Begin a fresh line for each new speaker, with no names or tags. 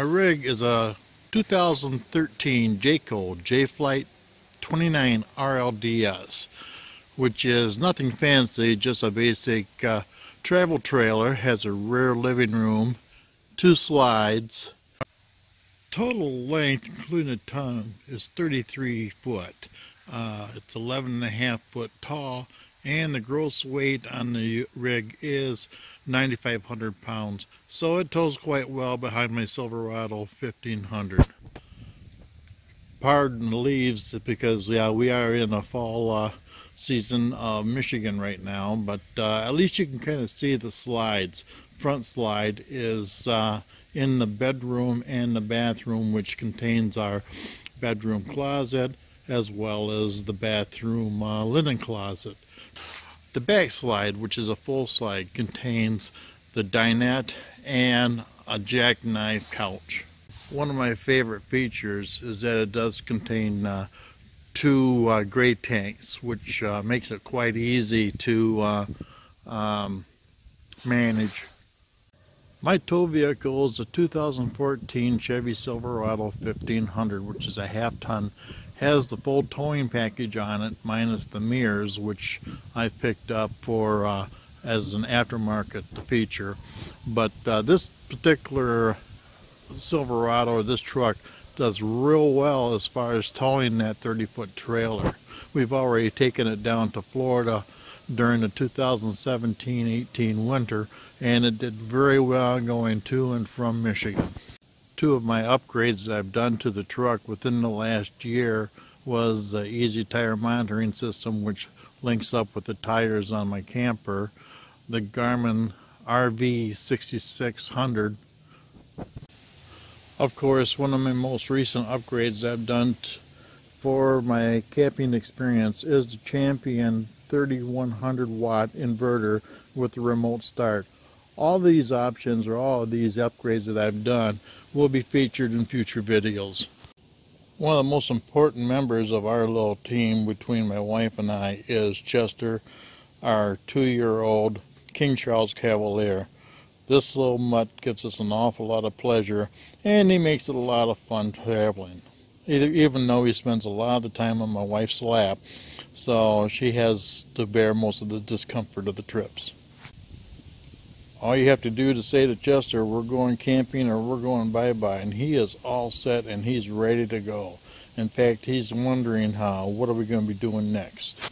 My rig is a 2013 Jayco Jay Flight 29 RLDS, which is nothing fancy, just a basic uh, travel trailer. Has a rear living room, two slides. Total length, including a tongue, is 33 foot. Uh, it's 11 and a half foot tall, and the gross weight on the rig is 9,500 pounds. So it tows quite well behind my Silverado 1500. Pardon the leaves because yeah, we are in a fall uh, season of Michigan right now, but uh, at least you can kind of see the slides. Front slide is uh, in the bedroom and the bathroom, which contains our bedroom closet as well as the bathroom uh, linen closet. The back slide, which is a full slide, contains the dinette and a jackknife couch. One of my favorite features is that it does contain uh, two uh, gray tanks, which uh, makes it quite easy to uh, um, manage. My tow vehicle is a 2014 Chevy Silverado 1500, which is a half-ton has the full towing package on it minus the mirrors which I picked up for uh, as an aftermarket feature. But uh, this particular Silverado or this truck does real well as far as towing that 30 foot trailer. We've already taken it down to Florida during the 2017-18 winter and it did very well going to and from Michigan. Two of my upgrades that I've done to the truck within the last year was the EEZTire monitoring system which links up with the tires on my camper the Garmin RV 6600 of course one of my most recent upgrades I've done for my camping experience is the Champion 3100 watt inverter with the remote start all these options or all of these upgrades that I've done will be featured in future videos. One of the most important members of our little team between my wife and I is Chester, our two-year-old King Charles Cavalier. This little mutt gives us an awful lot of pleasure and he makes it a lot of fun traveling. Even though he spends a lot of the time on my wife's lap, so she has to bear most of the discomfort of the trips all you have to do to say to Chester, we're going camping or we're going bye-bye, and he is all set and he's ready to go. In fact, he's wondering how, what are we going to be doing next?